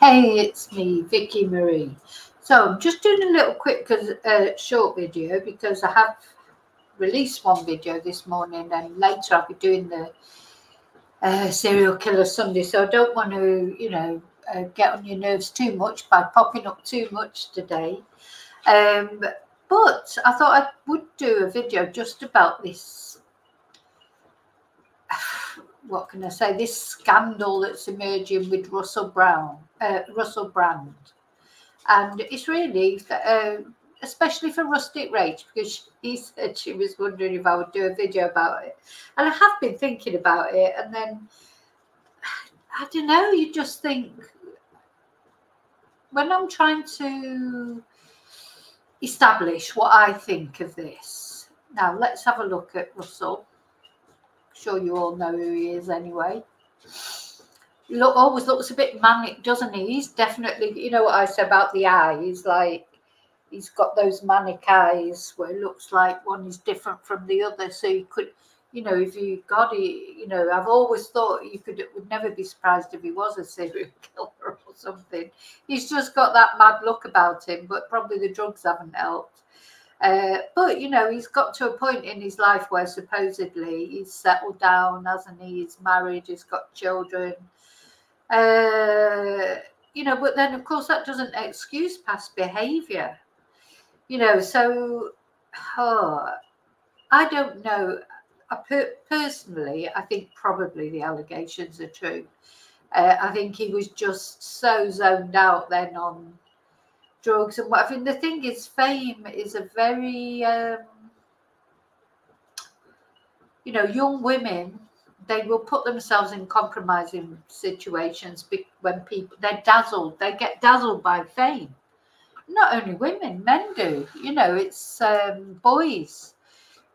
Hey, it's me, Vicki Marie. So I'm just doing a little quick uh, short video because I have released one video this morning and later I'll be doing the uh, serial killer Sunday. So I don't want to, you know, uh, get on your nerves too much by popping up too much today. Um, but I thought I would do a video just about this what can I say, this scandal that's emerging with Russell Brown, uh, Russell Brand. And it's really, uh, especially for Rustic Rach, because he said she was wondering if I would do a video about it. And I have been thinking about it. And then, I don't know, you just think, when I'm trying to establish what I think of this. Now, let's have a look at Russell sure you all know who he is anyway. Look, always looks a bit manic, doesn't he? He's definitely, you know what I said about the eyes, like he's got those manic eyes where it looks like one is different from the other. So you could, you know, if you got it, you know, I've always thought you could would never be surprised if he was a serial killer or something. He's just got that mad look about him, but probably the drugs haven't helped. Uh, but you know, he's got to a point in his life where supposedly he's settled down, hasn't he? He's married, he's got children. Uh, you know, but then of course that doesn't excuse past behaviour. You know, so oh, I don't know. I per- personally, I think probably the allegations are true. Uh, I think he was just so zoned out then on drugs and what. I mean, the thing is, fame is a very, um, you know, young women. They will put themselves in compromising situations when people they're dazzled. They get dazzled by fame. Not only women, men do. You know, it's um, boys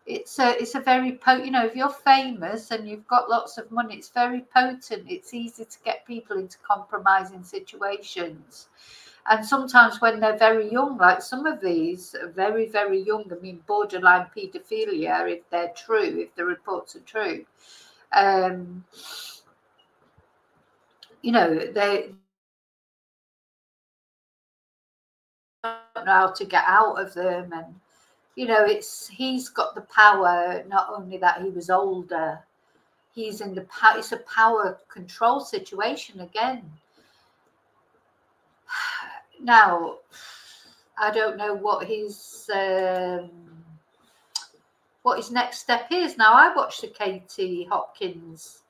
it's a it's a very potent you know if you're famous and you've got lots of money it's very potent it's easy to get people into compromising situations and sometimes when they're very young, like some of these, very, very young, I mean, borderline paedophilia, if they're true, if the reports are true, um, you know, they don't know how to get out of them. And, you know, it's he's got the power, not only that he was older, he's in the power, it's a power control situation again now, I don't know what his um, what his next step is. Now, I watched the Katie Hopkins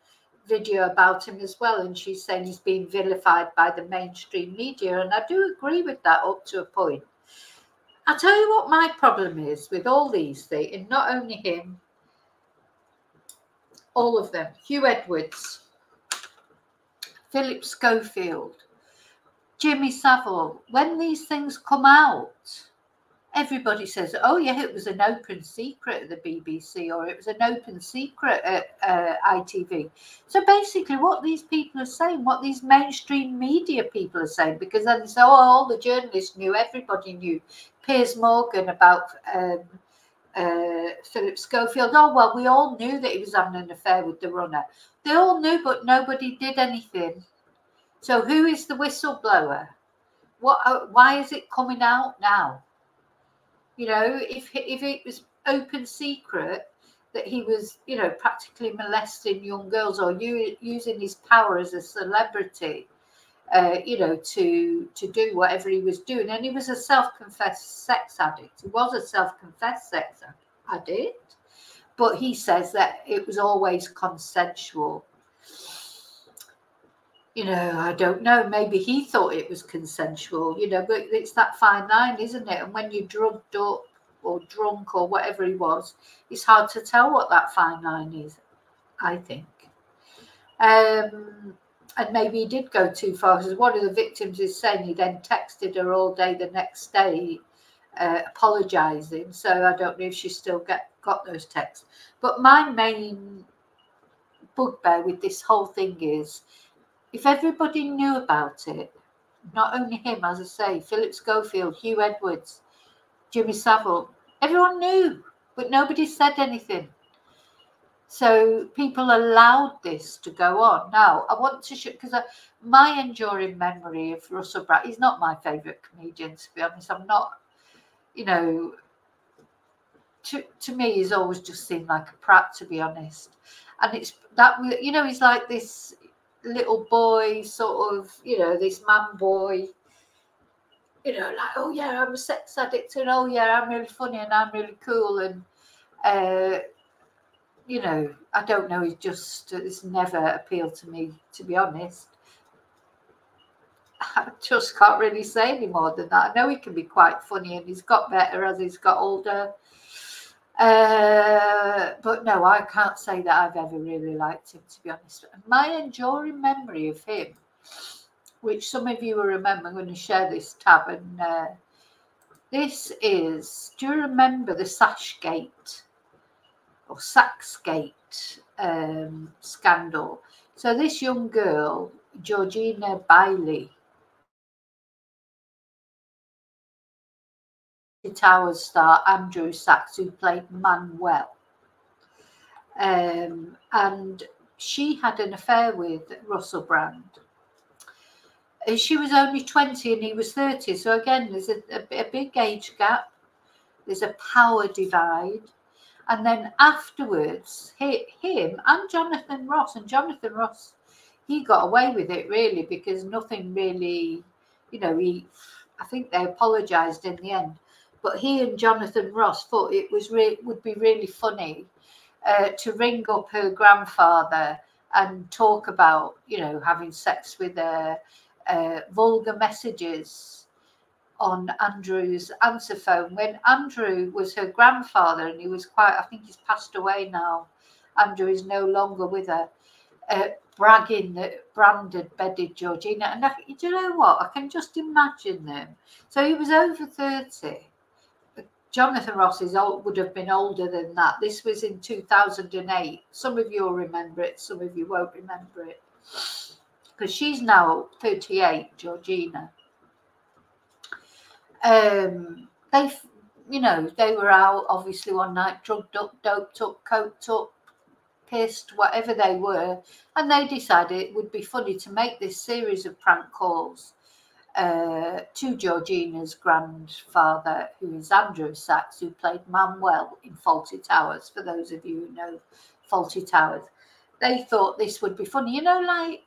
video about him as well, and she's saying he's being vilified by the mainstream media, and I do agree with that up to a point. I'll tell you what my problem is with all these things, and not only him, all of them Huw Edwards, Philip Schofield, Jimmy Savile, when these things come out, everybody says, oh, yeah, it was an open secret at the BBC or it was an open secret at uh, ITV. So basically, what these people are saying, what these mainstream media people are saying, because then they say, oh, all the journalists knew, everybody knew. Piers Morgan about um, uh, Philip Schofield. Oh, well, we all knew that he was having an affair with the runner. They all knew, but nobody did anything. So who is the whistleblower? What? Uh, why is it coming out now? You know, if if it was open secret that he was, you know, practically molesting young girls or u- using his power as a celebrity, uh, you know, to to do whatever he was doing, and he was a self-confessed sex addict. He was a self-confessed sex addict, but he says that it was always consensual you know, I don't know. Maybe he thought it was consensual, you know, but it's that fine line, isn't it? And when you're drugged up or drunk or whatever he was, it's hard to tell what that fine line is, I think. Um, and maybe he did go too far because one of the victims is saying he then texted her all day the next day uh, apologizing. So I don't know if she still get, got those texts. But my main bugbear with this whole thing is if everybody knew about it, not only him, as I say, Philip Schofield, Huw Edwards, Jimmy Savile, everyone knew, but nobody said anything. So people allowed this to go on. Now, I want to show because my enduring memory of Russell Brand, he's not my favourite comedian, to be honest. I'm not, you know, to, to me, he's always just seemed like a prat, to be honest. And it's that, you know, he's like this little boy, sort of, you know, this man boy, you know, like, oh yeah, I'm a sex addict, and oh yeah, I'm really funny and I'm really cool. And, uh, you know, I don't know, he just, it's never appealed to me, to be honest. I just can't really say any more than that. I know he can be quite funny and he's got better as he's got older. Uh, but no, I can't say that I've ever really liked him, to be honest. My enduring memory of him, which some of you will remember, I'm going to share this tab. And uh, this is, do you remember the Sashgate or Sachsgate um, scandal? So this young girl, Georgina Bailey, Towers star Andrew Sachs, who played Manuel. Um, and she had an affair with Russell Brand. She was only 20 and he was 30. So, again, there's a, a, a big age gap, there's a power divide. And then afterwards, he, him and Jonathan Ross, and Jonathan Ross, he got away with it really because nothing really, you know, he, I think they apologized in the end. But he and Jonathan Ross thought it was re- would be really funny uh, to ring up her grandfather and talk about, you know, having sex with her, uh, vulgar messages on Andrew's answer phone. When Andrew was her grandfather, and he was quite, I think he's passed away now. Andrew is no longer with her. Uh, bragging that Brandon bedded Georgina. And I, do you know what? I can just imagine them. So he was over 30 Jonathan Ross is old, would have been older than that. This was in 2008. Some of you will remember it, some of you won't remember it. Because she's now 38, Georgina. Um, they, you know, they were out obviously one night, drugged up, doped up, coked up, pissed, whatever they were, and they decided it would be funny to make this series of prank calls uh, to Georgina's grandfather, who is Andrew Sachs, who played Manuel in Fawlty Towers, for those of you who know Fawlty Towers. They thought this would be funny. You know, like,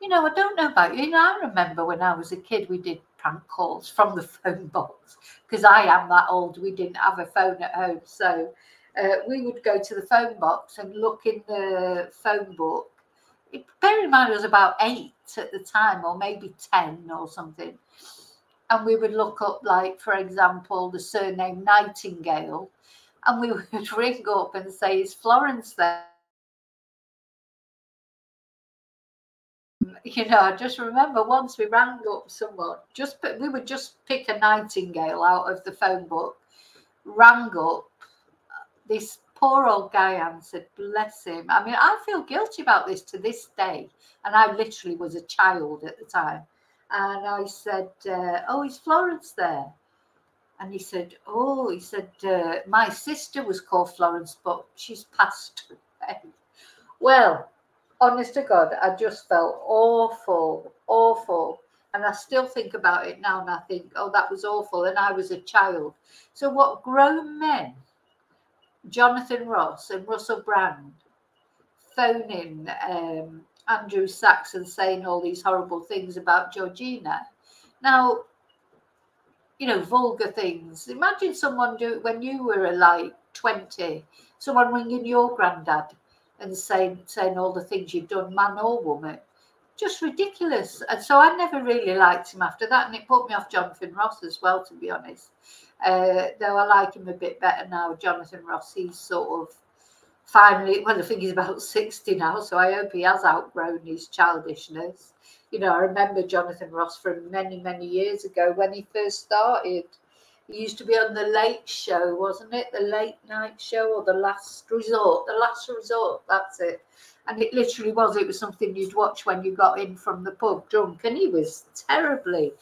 you know, I don't know about you. You know, I remember when I was a kid, we did prank calls from the phone box because I am that old. We didn't have a phone at home. So uh, we would go to the phone box and look in the phone book bear in mind, I was about eight at the time, or maybe 10 or something. And we would look up, like, for example, the surname Nightingale, and we would ring up and say, Is Florence there? You know, I just remember once we rang up someone, just we would just pick a nightingale out of the phone book, rang up this poor old guy answered, bless him. I mean, I feel guilty about this to this day. And I literally was a child at the time. And I said, uh, Oh, is Florence there? And he said, Oh, he said, uh, My sister was called Florence, but she's passed away. Well, honest to God, I just felt awful, awful. And I still think about it now and I think, oh, that was awful. And I was a child. So, what grown men Jonathan Ross and Russell Brand phoning um, Andrew Sachs and saying all these horrible things about Georgina. Now, you know, vulgar things. Imagine someone do when you were like 20, someone ringing your granddad and saying saying all the things you've done, man or woman. Just ridiculous. And so I never really liked him after that. And it put me off Jonathan Ross as well, to be honest. Uh, though I like him a bit better now, Jonathan Ross. He's sort of finally, well, I think he's about 60 now, so I hope he has outgrown his childishness. You know, I remember Jonathan Ross from many, many years ago when he first started. He used to be on the late show, wasn't it? The late night show or the last resort? The last resort, that's it. And it literally was, it was something you'd watch when you got in from the pub drunk. And he was terribly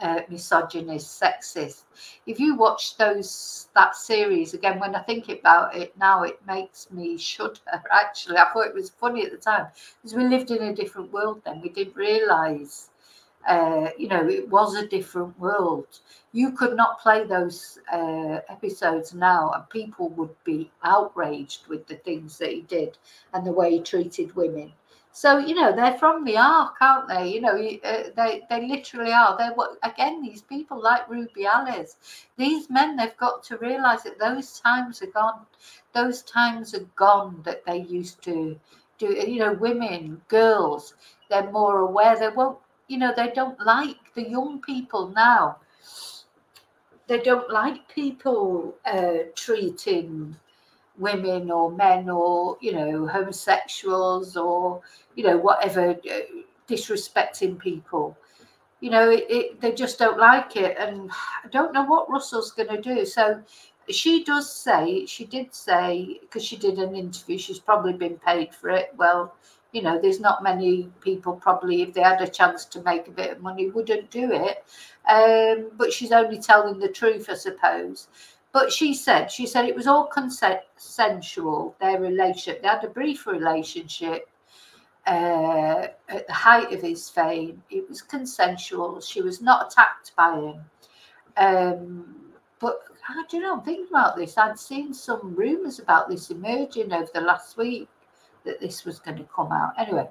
uh, misogynist, sexist. If you watch those that series again, when I think about it now, it makes me shudder. Actually, I thought it was funny at the time because we lived in a different world then. We didn't realise, uh, you know, it was a different world. You could not play those uh, episodes now, and people would be outraged with the things that he did and the way he treated women. So you know they're from the ark, aren't they? You know uh, they they literally are. They're what again? These people like Rubiales, these men, they've got to realise that those times are gone. Those times are gone that they used to do. You know, women, girls, they're more aware. They won't. You know, they don't like the young people now. They don't like people uh, treating women or men or you know homosexuals or you know whatever uh, disrespecting people. You know it, it, they just don't like it and i don't know what russell's going to do. So she does say she did say because she did an interview she's probably been paid for it. Well you know there's not many people probably if they had a chance to make a bit of money wouldn't do it. Um, but she's only telling the truth i suppose but she said, she said it was all consensual, their relationship. They had a brief relationship uh, at the height of his fame. It was consensual. She was not attacked by him. Um, but I don't know, I'm thinking about this. I'd seen some rumours about this emerging over the last week that this was going to come out. Anyway,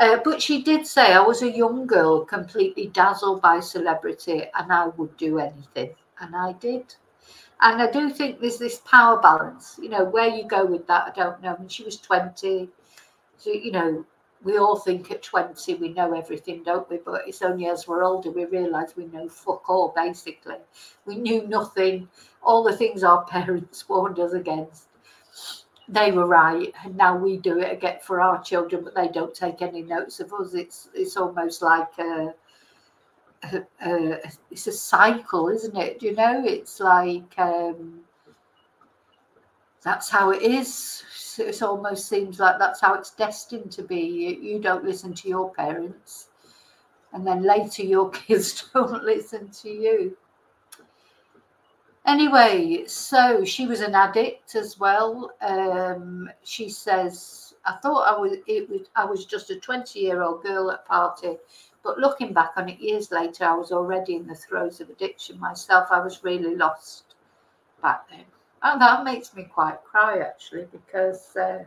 uh, but she did say, I was a young girl, completely dazzled by celebrity, and I would do anything. And I did. And I do think there's this power balance, you know, where you go with that, I don't know. I mean, she was 20. So, you know, we all think at 20 we know everything, don't we? But it's only as we're older we realise we know fuck all, basically. We knew nothing. All the things our parents warned us against, they were right. And now we do it again for our children, but they don't take any notes of us. It's, it's almost like a, it's a cycle, isn't it? You know, it's like um, that's how it is. It almost seems like that's how it's destined to be. You, you don't listen to your parents, and then later your kids don't listen to you. Anyway, so she was an addict as well. Um, she says, "I thought I was it was I was just a twenty year old girl at party but looking back on it years later, I was already in the throes of addiction myself. I was really lost back then. And that makes me quite cry actually, because, uh,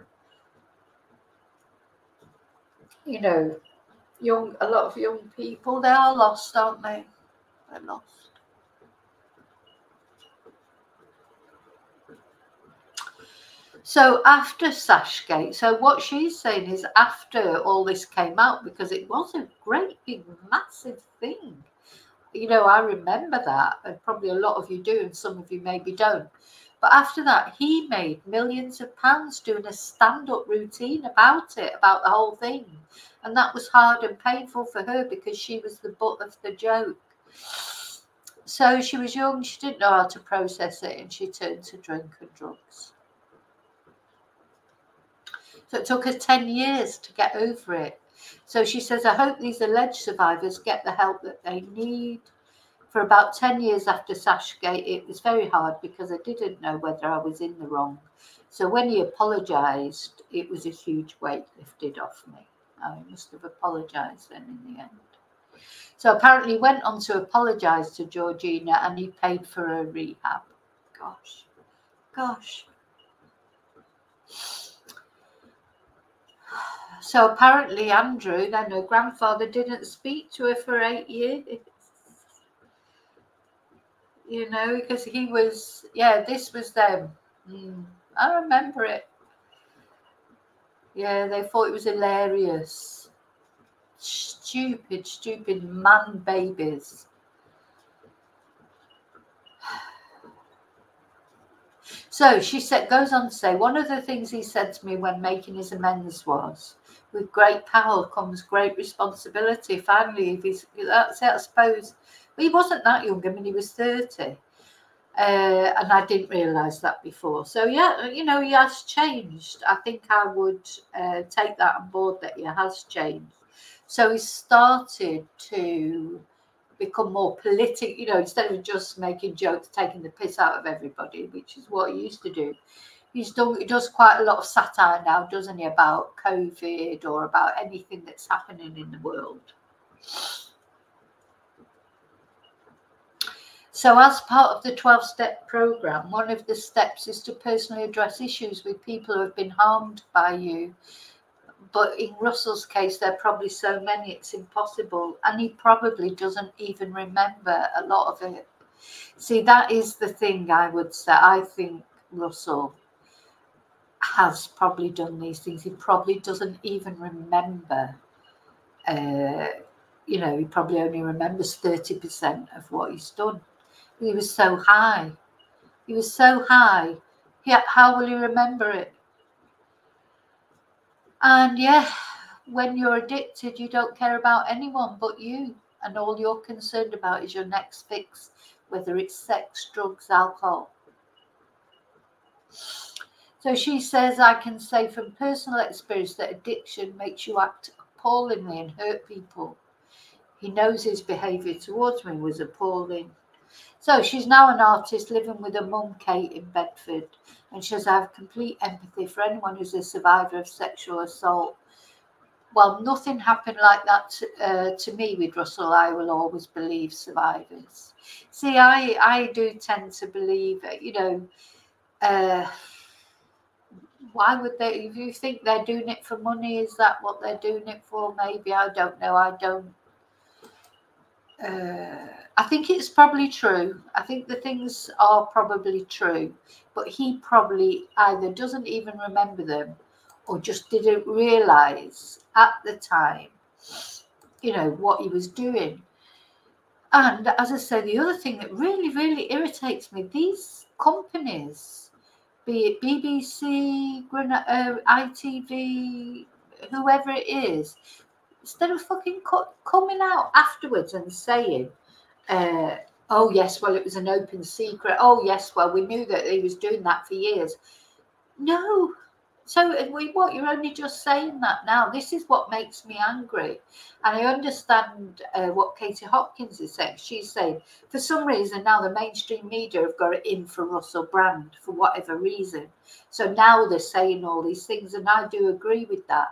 you know, young a lot of young people, they are lost, aren't they? They're lost. So after Sashgate, so what she's saying is after all this came out, because it was a great big massive thing. You know, I remember that, and probably a lot of you do, and some of you maybe don't. But after that, he made millions of pounds doing a stand up routine about it, about the whole thing. And that was hard and painful for her because she was the butt of the joke. So she was young, she didn't know how to process it, and she turned to drink and drugs. So it took her 10 years to get over it. So she says, I hope these alleged survivors get the help that they need. For about 10 years after Sashgate, it was very hard because I didn't know whether I was in the wrong. So when he apologised, it was a huge weight lifted off me. I must have apologised then in the end. So apparently he went on to apologise to Georgina and he paid for her rehab. Gosh, gosh. So apparently, Andrew, then her grandfather, didn't speak to her for eight years. You know, because he was, yeah, this was them. Mm, I remember it. Yeah, they thought it was hilarious. Stupid, stupid man babies. So she said, goes on to say, one of the things he said to me when making his amends was, with great power comes great responsibility. Finally, if he's that's it, I suppose. But he wasn't that young. I mean, he was thirty, uh, and I didn't realise that before. So yeah, you know, he has changed. I think I would uh, take that on board that he has changed. So he started to become more political, you know, instead of just making jokes, taking the piss out of everybody, which is what he used to do. He's done, he does quite a lot of satire now, doesn't he, about COVID or about anything that's happening in the world. So, as part of the 12 step program, one of the steps is to personally address issues with people who have been harmed by you but in Russell's case, there are probably so many it's impossible, and he probably doesn't even remember a lot of it. See, that is the thing I would say. I think Russell has probably done these things. He probably doesn't even remember. Uh, you know, he probably only remembers 30% of what he's done. He was so high. He was so high. Yeah, how will he remember it? And yeah, when you're addicted, you don't care about anyone but you. And all you're concerned about is your next fix, whether it's sex, drugs, alcohol. So she says, I can say from personal experience that addiction makes you act appallingly and hurt people. He knows his behaviour towards me was appalling. So she's now an artist living with her mum, Kate, in Bedford. And she says, I have complete empathy for anyone who's a survivor of sexual assault. Well, nothing happened like that to, uh, to me with Russell. I will always believe survivors. See, I, I do tend to believe, you know, uh, why would they, if you think they're doing it for money, is that what they're doing it for? Maybe, I don't know. I don't. Uh, I think it's probably true. I think the things are probably true, but he probably either doesn't even remember them or just didn't realize at the time, you know, what he was doing. And as I say, the other thing that really, really irritates me, these companies, be it BBC, uh, ITV, whoever it is, instead of fucking coming out afterwards and saying, uh, oh yes, well it was an open secret. Oh yes, well we knew that he was doing that for years. No. So we what you're only just saying that now. This is what makes me angry, and I understand uh, what Katie Hopkins is saying. She's saying for some reason now the mainstream media have got it in for Russell Brand for whatever reason. So now they're saying all these things, and I do agree with that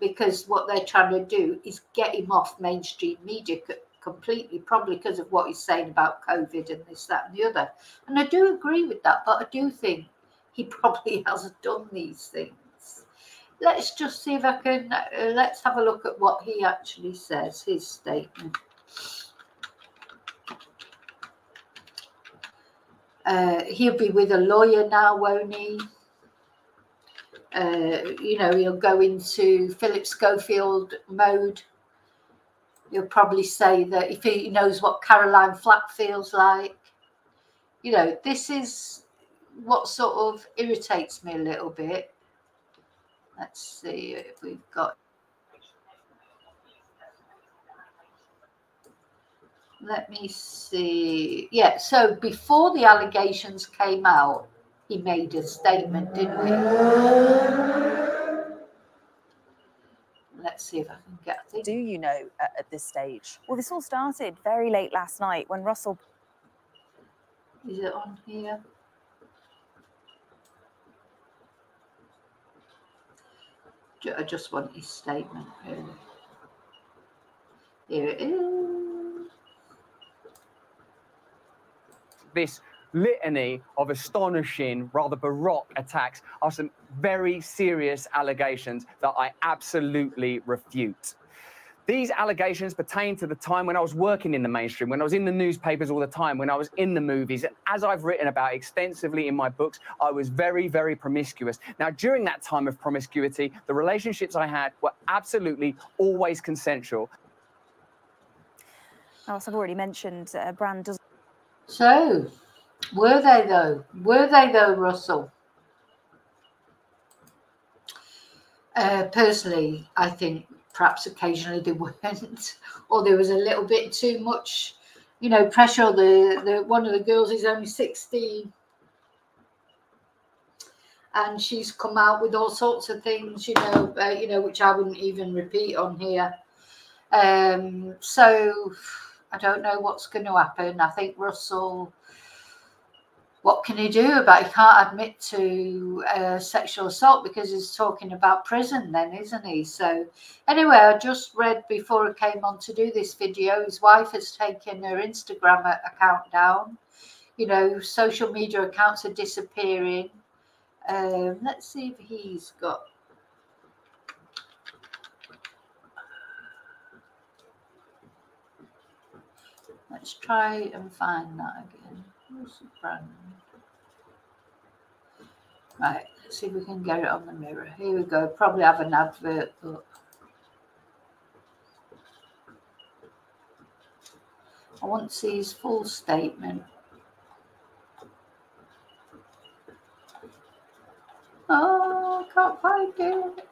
because what they're trying to do is get him off mainstream media completely, probably because of what he's saying about COVID and this, that, and the other. And I do agree with that, but I do think he probably hasn't done these things. Let's just see if I can. Uh, let's have a look at what he actually says, his statement. Uh, he'll be with a lawyer now, won't he? Uh, you know, he'll go into Philip Schofield mode he'll probably say that if he knows what Caroline Flack feels like, you know, this is what sort of irritates me a little bit. Let's see if we've got. Let me see. Yeah, so before the allegations came out, he made a statement, didn't he? let's see if I can get. I Do you know at, at this stage? Well, this all started very late last night when Russell. Is it on here? I just want his statement. Here it is. This litany of astonishing, rather baroque attacks are some very serious allegations that I absolutely refute. These allegations pertain to the time when I was working in the mainstream, when I was in the newspapers all the time, when I was in the movies. And as I've written about extensively in my books, I was very, very promiscuous. Now, during that time of promiscuity, the relationships I had were absolutely always consensual. As I've already mentioned, uh, Brand does. So, were they though? Were they though, Russell? Uh, personally, I think perhaps occasionally they weren't, or there was a little bit too much, you know, pressure. The the one of the girls is only sixteen, and she's come out with all sorts of things, you know, uh, you know, which I wouldn't even repeat on here. Um, so I don't know what's going to happen. I think Russell, what can he do about? He can't admit to uh, sexual assault because he's talking about prison, then, isn't he? So, anyway, I just read before I came on to do this video. His wife has taken her Instagram account down. You know, social media accounts are disappearing. Um, let's see if he's got Let's try and find that again. Where's? Right, see if we can get it on the mirror. Here we go. Probably have an advert, but I want to see his full statement. Oh, I can't find it.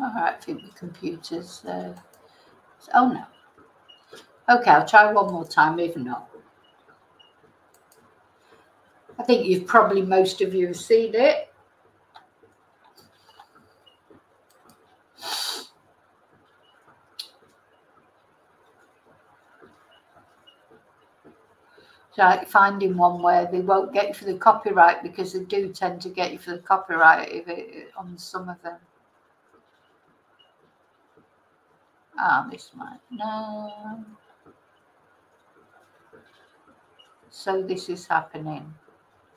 All right, I think the computer's. Uh, oh no. Okay, I'll try one more time. If not, I think you've probably most of you have seen it. like finding one where they won't get you for the copyright because they do tend to get you for the copyright if it, on some of them. Ah, this might no. So this is happening.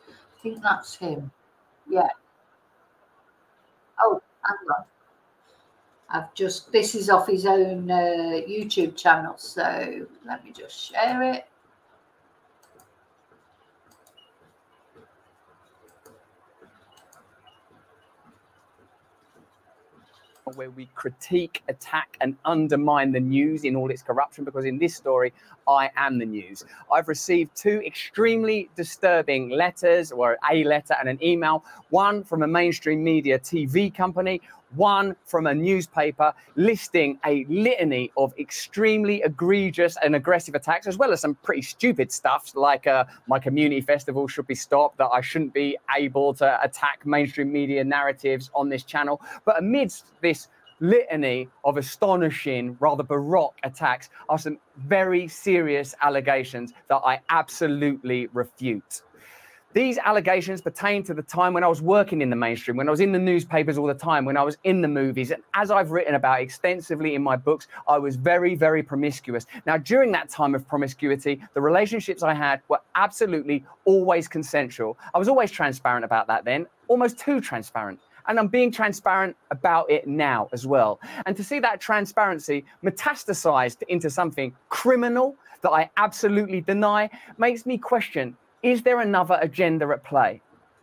I think that's him. Yeah. Oh, hang on. I've just, this is off his own uh, YouTube channel. So let me just share it. Where we critique, attack, and undermine the news in all its corruption. Because in this story, I am the news. I've received two extremely disturbing letters, or a letter and an email, one from a mainstream media TV company, one from a newspaper listing a litany of extremely egregious and aggressive attacks, as well as some pretty stupid stuff like uh, my community festival should be stopped, that I shouldn't be able to attack mainstream media narratives on this channel. But amidst this litany of astonishing, rather baroque attacks are some very serious allegations that I absolutely refute. These allegations pertain to the time when I was working in the mainstream, when I was in the newspapers all the time, when I was in the movies. And as I've written about extensively in my books, I was very, very promiscuous. Now, during that time of promiscuity, the relationships I had were absolutely always consensual. I was always transparent about that then, almost too transparent. And I'm being transparent about it now as well. And to see that transparency metastasized into something criminal that I absolutely deny makes me question is there another agenda at play?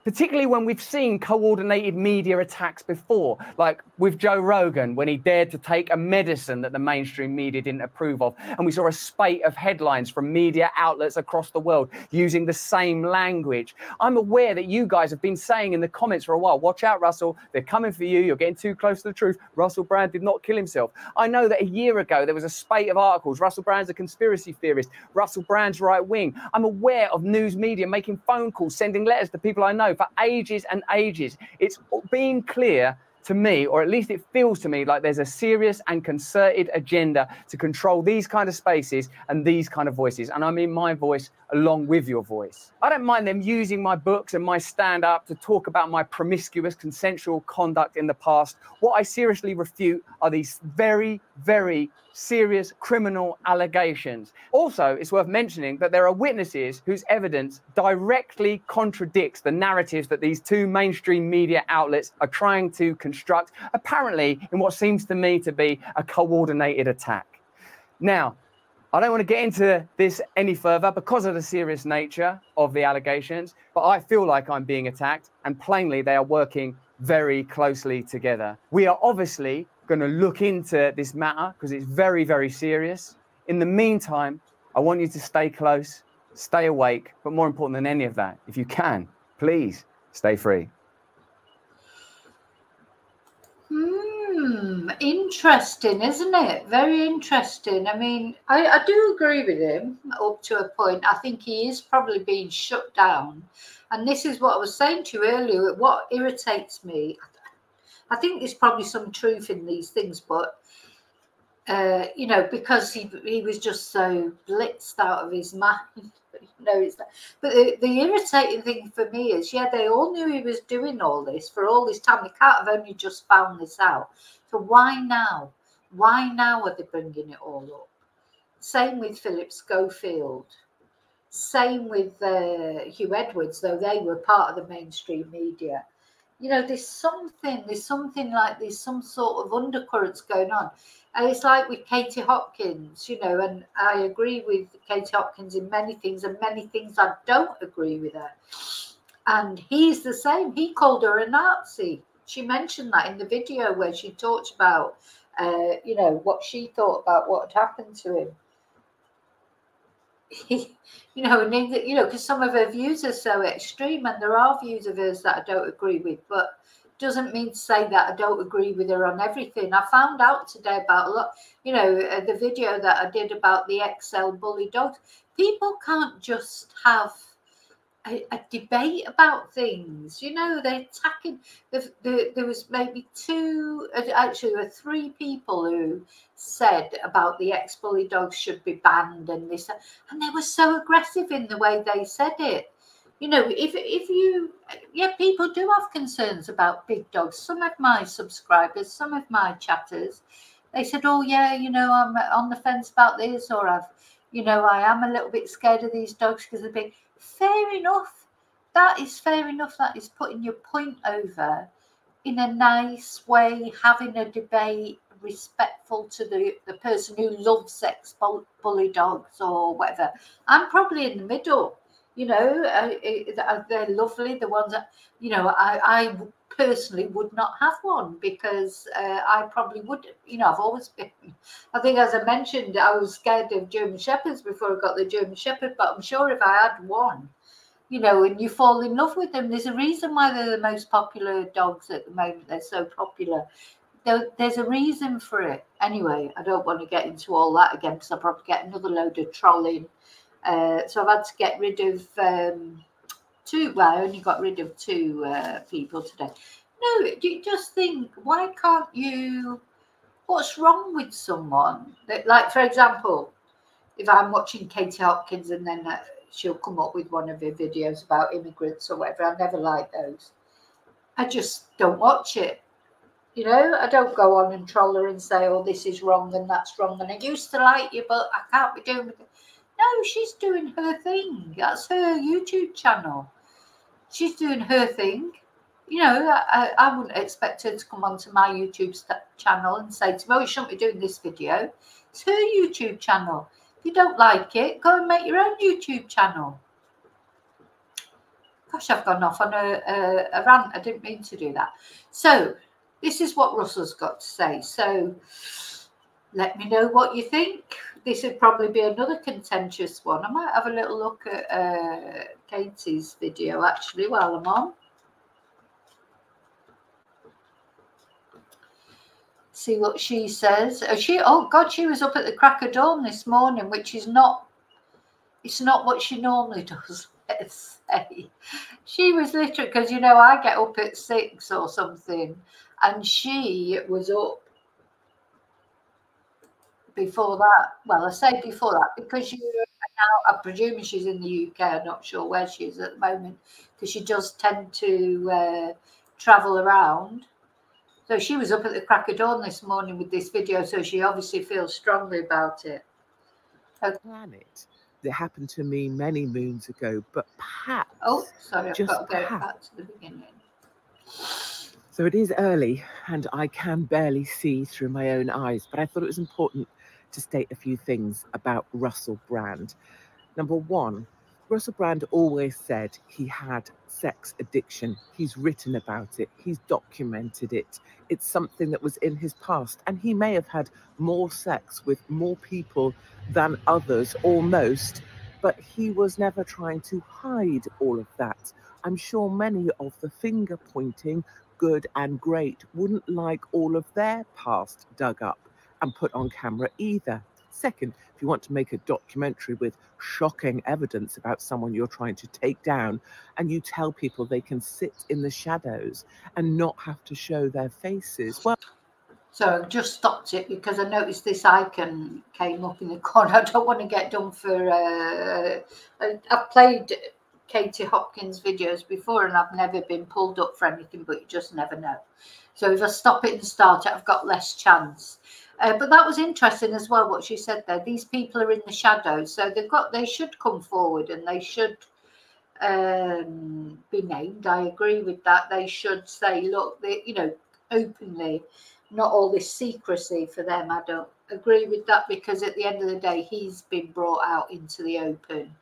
Particularly when we've seen coordinated media attacks before, like with Joe Rogan when he dared to take a medicine that the mainstream media didn't approve of. And we saw a spate of headlines from media outlets across the world using the same language. I'm aware that you guys have been saying in the comments for a while, watch out, Russell, they're coming for you. You're getting too close to the truth. Russell Brand did not kill himself. I know that a year ago there was a spate of articles. Russell Brand's a conspiracy theorist. Russell Brand's right wing. I'm aware of news media making phone calls, sending letters to people I know for ages and ages. It's been clear to me, or at least it feels to me like there's a serious and concerted agenda to control these kind of spaces and these kind of voices. And I mean my voice along with your voice. I don't mind them using my books and my stand up to talk about my promiscuous consensual conduct in the past. What I seriously refute are these very, very serious criminal allegations. Also, it's worth mentioning that there are witnesses whose evidence directly contradicts the narratives that these two mainstream media outlets are trying to construct, apparently in what seems to me to be a coordinated attack. Now, I don't want to get into this any further because of the serious nature of the allegations, but I feel like I'm being attacked, and plainly they are working very closely together. We are obviously going to look into this matter because it's very, very serious. In the meantime, I want you to stay close, stay awake, but more important than any of that, if you can, please stay free. Interesting, isn't it? Very interesting. I mean, I, I do agree with him up to a point. I think he is probably being shut down. And this is what I was saying to you earlier. What irritates me, I think there's probably some truth in these things, but uh, you know, because he he was just so blitzed out of his mind. no, it's not. But the, the irritating thing for me is, yeah, they all knew he was doing all this for all this time. They can't have only just found this out. So why now? Why now are they bringing it all up? Same with Philip Schofield. Same with uh, Huw Edwards, though they were part of the mainstream media. You know, there's something, there's something like there's some sort of undercurrents going on. And it's like with Katie Hopkins, you know, and I agree with Katie Hopkins in many things, and many things I don't agree with her. And he's the same. He called her a Nazi. She mentioned that in the video where she talked about, uh, you know, what she thought about what had happened to him. He, you know, and you know, because some of her views are so extreme, and there are views of hers that I don't agree with, but doesn't mean to say that I don't agree with her on everything. I found out today about a lot, you know, uh, the video that I did about the XL bully dog. People can't just have a, a debate about things. You know, they're attacking. The, the, there was maybe two, uh, actually, there were three people who said about the ex bully dogs should be banned and this, and they were so aggressive in the way they said it you know, if if you, yeah, people do have concerns about big dogs. Some of my subscribers, some of my chatters, they said, "Oh yeah, you know, I'm on the fence about this," or "I've, you know, I am a little bit scared of these dogs because they're big." Fair enough. That is fair enough. That is putting your point over in a nice way, having a debate, respectful to the, the person who loves sex bully dogs or whatever. I'm probably in the middle you know, uh, uh, they're lovely. The ones that, you know, I, I personally would not have one because uh, I probably would, you know, I've always been, I think as I mentioned, I was scared of German Shepherds before I got the German Shepherd, but I'm sure if I had one, you know, and you fall in love with them, there's a reason why they're the most popular dogs at the moment. They're so popular. there's a reason for it. Anyway, I don't want to get into all that again because I'll probably get another load of trolling uh, so I've had to get rid of um, two. Well, I only got rid of two uh, people today. No, you just think, why can't you? What's wrong with someone? That, like, for example, if I'm watching Katie Hopkins and then uh, she'll come up with one of her videos about immigrants or whatever, I never like those. I just don't watch it. You know, I don't go on and troll her and say, oh, this is wrong and that's wrong. And I used to like you, but I can't be doing it. No, she's doing her thing. That's her YouTube channel. She's doing her thing. You know, I, I wouldn't expect her to come onto my YouTube channel and say to me, oh, you shouldn't be doing this video. It's her YouTube channel. If you don't like it, go and make your own YouTube channel. Gosh, I've gone off on a, a, a rant. I didn't mean to do that. So, this is what Russell's got to say. So, let me know what you think. This would probably be another contentious one. I might have a little look at uh, Katie's video actually while I'm on. See what she says. Oh, she, oh God, she was up at the crack of dawn this morning, which is not, it's not what she normally does. Let's say she was literally because you know I get up at six or something, and she was up before that. Well, I say before that because you now, I presume she's in the UK. I'm not sure where she is at the moment because she does tend to uh, travel around. So she was up at the crack of dawn this morning with this video, so she obviously feels strongly about it. Okay. Planet that happened to me many moons ago, but perhaps. Oh, sorry, I've got to go back to the beginning. So it is early, and I can barely see through my own eyes, but I thought it was important to state a few things about Russell Brand. Number one, Russell Brand always said he had sex addiction. He's written about it, he's documented it. It's something that was in his past, and he may have had more sex with more people than others, almost, but he was never trying to hide all of that. I'm sure many of the finger pointing good and great wouldn't like all of their past dug up and put on camera either. Second, if you want to make a documentary with shocking evidence about someone you're trying to take down, and you tell people they can sit in the shadows and not have to show their faces, well, so I just stopped it because I noticed this icon came up in the corner. I don't want to get done for. Uh, I've played Katie Hopkins videos before and I've never been pulled up for anything, but you just never know. So if I stop it and start it, I've got less chance. Uh, but that was interesting as well what she said there. These people are in the shadows, so they've got they should come forward and they should um, be named. I agree with that. They should say, look, they, you know, openly, not all this secrecy for them. I don't agree with that because at the end of the day, he's been brought out into the open.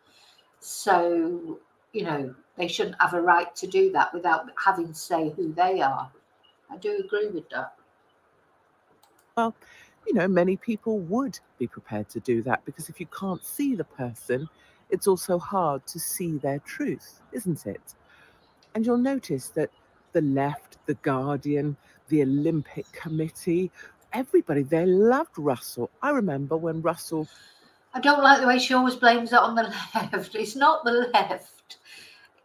So you know, they shouldn't have a right to do that without having to say who they are. I do agree with that. Well, you know, many people would be prepared to do that because if you can't see the person, it's also hard to see their truth, isn't it? And you'll notice that the left, the Guardian, the Olympic Committee, everybody, they loved Russell. I remember when Russell. I don't like the way she always blames it on the left. It's not the left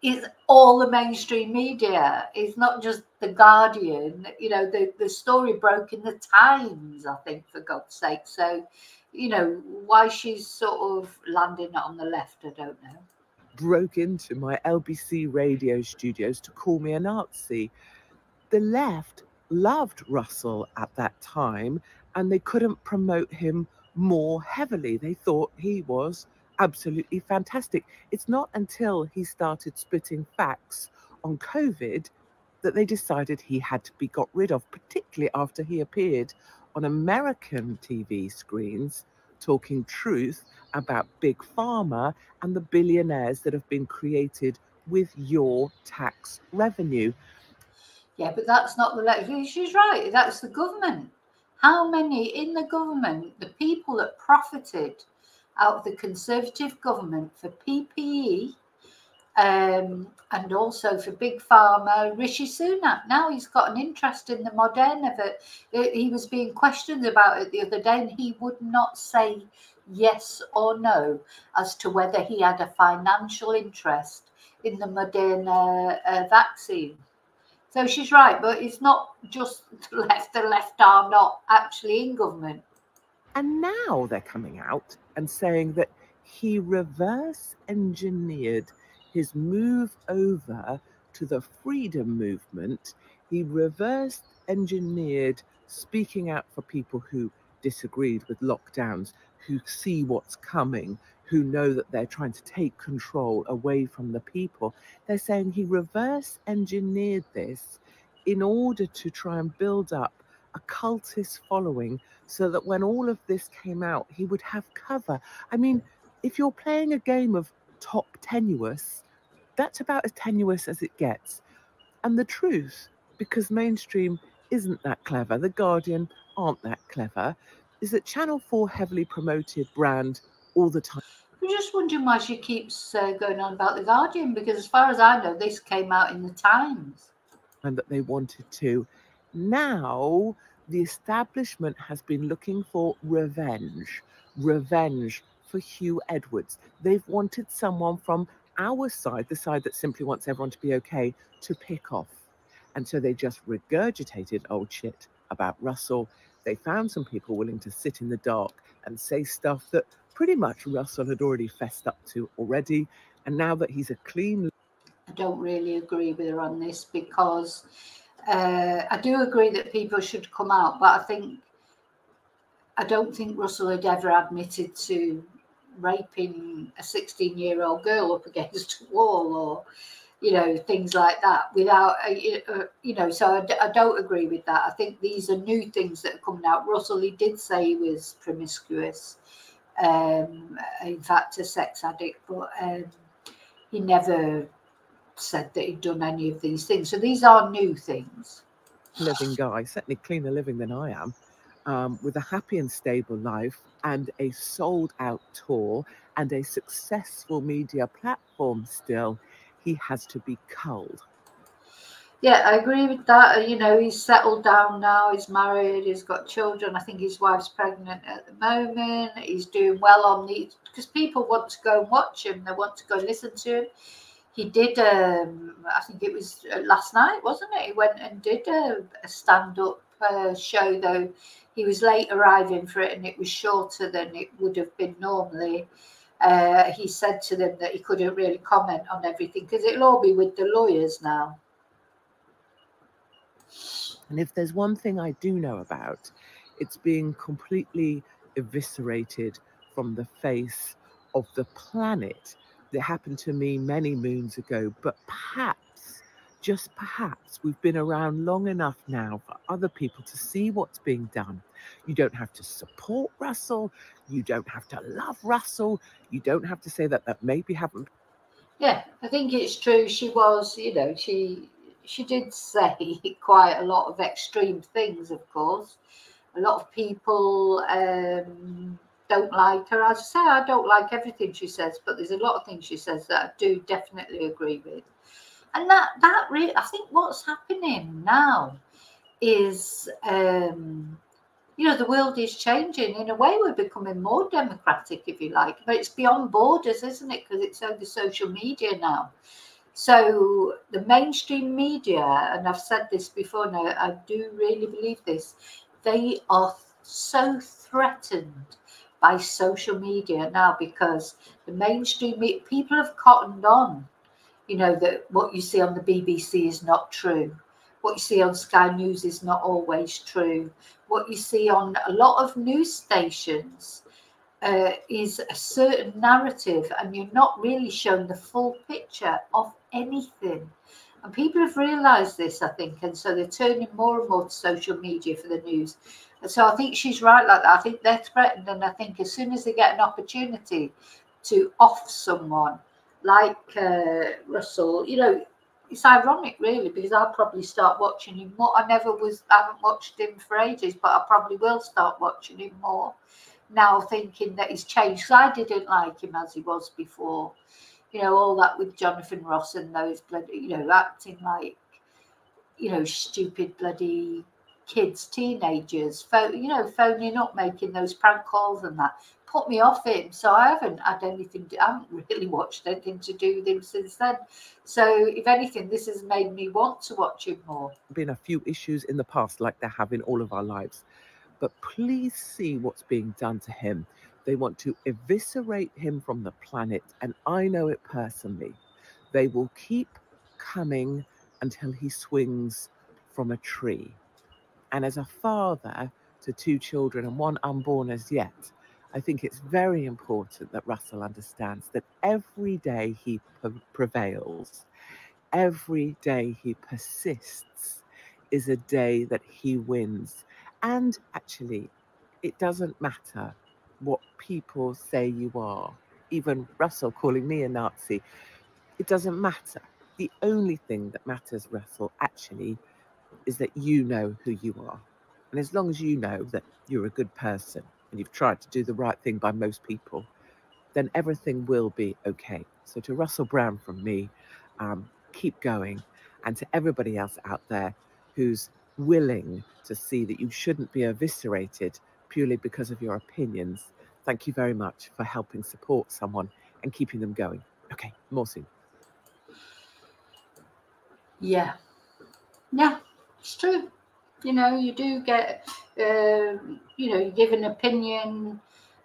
is all the mainstream media. It's not just the Guardian. You know, the, the story broke in the Times, I think, for God's sake. So, you know, why she's sort of landing on the left, I don't know. Broke into my LBC radio studios to call me a Nazi. The left loved Russell at that time and they couldn't promote him more heavily. They thought he was absolutely fantastic. It's not until he started spitting facts on COVID that they decided he had to be got rid of, particularly after he appeared on American TV screens talking truth about Big Pharma and the billionaires that have been created with your tax revenue. Yeah, but that's not the she's right. That's the government. How many in the government, the people that profited out of the Conservative government for PPE um, and also for Big Pharma, Rishi Sunak. Now he's got an interest in the Moderna. That he was being questioned about it the other day, and he would not say yes or no as to whether he had a financial interest in the Moderna uh, vaccine. So she's right, but it's not just the left. The left are not actually in government. And now they're coming out and saying that he reverse engineered his move over to the freedom movement. He reverse engineered speaking out for people who disagreed with lockdowns, who see what's coming, who know that they're trying to take control away from the people. They're saying he reverse engineered this in order to try and build up a cultist following so that when all of this came out, he would have cover. I mean, if you're playing a game of top tenuous, that's about as tenuous as it gets. And the truth, because mainstream isn't that clever, The Guardian aren't that clever, is that Channel 4 heavily promoted brand all the time. I'm just wondering why she keeps uh, going on about The Guardian, because as far as I know, this came out in the Times. And that they wanted to now, the establishment has been looking for revenge, revenge for Huw Edwards. They've wanted someone from our side, the side that simply wants everyone to be okay, to pick off. And so they just regurgitated old shit about Russell. They found some people willing to sit in the dark and say stuff that pretty much Russell had already fessed up to already. And now that he's a clean. I don't really agree with her on this because uh, I do agree that people should come out, but I think I don't think Russell had ever admitted to raping a 16 year old girl up against a wall or you know things like that without uh, uh you know so I, I, don't agree with that. I think these are new things that are coming out russell he did say he was promiscuous um in fact a sex addict but um he never said that he'd done any of these things. So these are new things. Living guy, certainly cleaner living than I am, um, with a happy and stable life and a sold out tour and a successful media platform still, he has to be culled. Yeah, I agree with that. Uh, You know, he's settled down now. He's married. He's got children. I think his wife's pregnant at the moment. He's doing well on the because people want to go and watch him. They want to go listen to him. He did. Um, I think it was uh, last night, wasn't it? He went and did a, a stand-up uh, show, though he was late arriving for it, and it was shorter than it would have been normally. Uh, he said to them that he couldn't really comment on everything because it'll all be with the lawyers now. And if there's one thing I do know about, it's being completely eviscerated from the face of the planet. That happened to me many moons ago, but perhaps, just perhaps, we've been around long enough now for other people to see what's being done. You don't have to support Russell. You don't have to love Russell. You don't have to say that that maybe haven't Yeah, I think it's true. She was, you know, she she did say quite a lot of extreme things. Of course, a lot of people um, don't like her. As I say, I don't like everything she says, but there's a lot of things she says that I do definitely agree with. And that that really, I think, what's happening now is. Um, you know, the world is changing. In a way, we're becoming more democratic, if you like, but it's beyond borders, isn't it? Because it's over social media now. So the mainstream media, and I've said this before now, I do really believe this, they are so threatened by social media now because the mainstream people have cottoned on, you know, that what you see on the BBC is not true. What you see on Sky News is not always true. What you see on a lot of news stations uh, is a certain narrative, and you're not really shown the full picture of anything. And people have realised this, I think, and so they're turning more and more to social media for the news. So I think she's right like that. I think they're threatened, and I think as soon as they get an opportunity to off someone like uh, Russell, you know, it's ironic really because I'll probably start watching him more. I never was, I haven't watched him for ages, but I probably will start watching him more now, thinking that he's changed. I didn't like him as he was before. You know, all that with Jonathan Ross and those bloody, you know, acting like, you know, stupid bloody kids, teenagers, pho- you know, phoning up, making those prank calls and that put me off him. So I haven't had anything, I haven't really watched anything to do with him since then. So if anything, this has made me want to watch him more. been a few issues in the past, like there have in all of our lives. But please see what's being done to him. They want to eviscerate him from the planet, and I know it personally. They will keep coming until he swings from a tree. And as a father to two children and one unborn as yet, I think it's very important that Russell understands that every day he pre- prevails, every day he persists, is a day that he wins. And actually, it doesn't matter what people say you are, even Russell calling me a Nazi. It doesn't matter. The only thing that matters, Russell, actually, is that you know who you are. And as long as you know that you're a good person and you've tried to do the right thing by most people, then everything will be okay. So, to Russell Brand from me, um, keep going. And to everybody else out there who's willing to see that you shouldn't be eviscerated purely because of your opinions, thank you very much for helping support someone and keeping them going. Okay, more soon. Yeah. Yeah, it's true. You know, you do get, um, you know, you give an opinion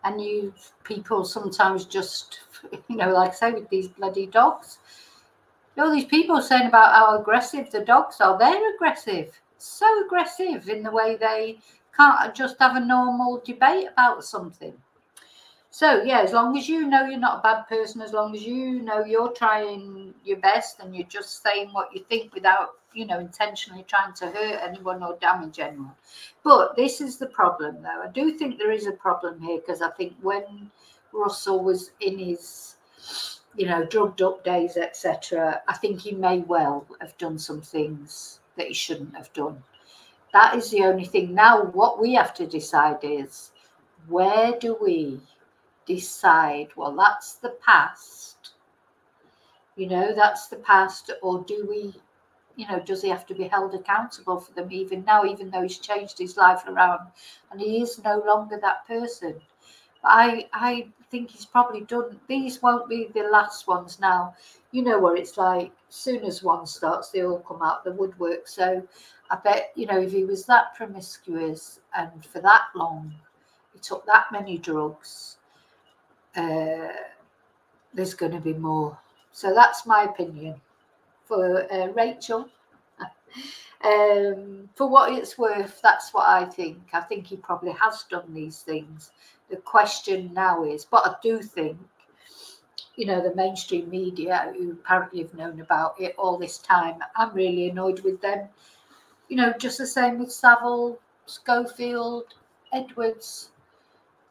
and you, people sometimes just, you know, like I say with these bloody dogs, all these people saying about how aggressive the dogs are. They're aggressive, so aggressive in the way they can't just have a normal debate about something. So yeah, as long as you know you're not a bad person, as long as you know you're trying your best and you're just saying what you think without, you know, intentionally trying to hurt anyone or damage anyone. But this is the problem, though. I do think there is a problem here because I think when Russell was in his, you know, drugged up days, etc., I think he may well have done some things that he shouldn't have done. That is the only thing. Now, what we have to decide is where do we decide, well, that's the past, you know, that's the past, or do we you know, does he have to be held accountable for them even now, even though he's changed his life around and he is no longer that person? But I, I think he's probably done. These won't be the last ones now. You know what it's like. Soon as one starts, they all come out the woodwork. So I bet, you know, if he was that promiscuous and for that long, he took that many drugs, uh, there's going to be more. So that's my opinion for uh, Rachel. um, for what it's worth, that's what I think. I think he probably has done these things. The question now is, but I do think, you know, the mainstream media who apparently have known about it all this time, I'm really annoyed with them. You know, just the same with Savile, Schofield, Edwards.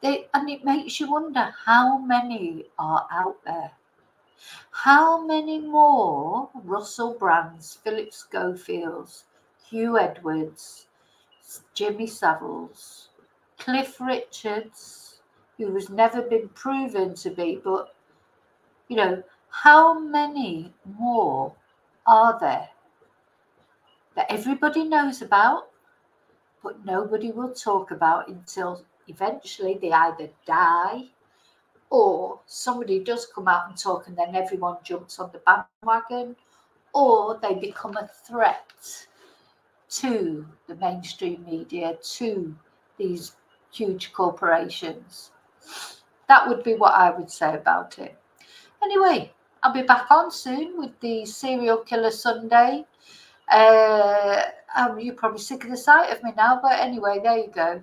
They, and it makes you wonder how many are out there. How many more Russell Brands, Philip Schofields, Huw Edwards, Jimmy Saviles, Cliff Richards, who has never been proven to be, but you know, how many more are there that everybody knows about, but nobody will talk about until eventually they either die or somebody does come out and talk and then everyone jumps on the bandwagon, or they become a threat to the mainstream media, to these huge corporations. That would be what I would say about it. Anyway, I'll be back on soon with the Serial Killer Sunday. Uh, um, you're probably sick of the sight of me now, but anyway, there you go.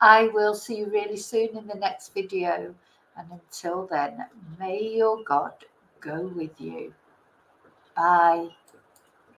I will see you really soon in the next video. And until then, may your God go with you. Bye.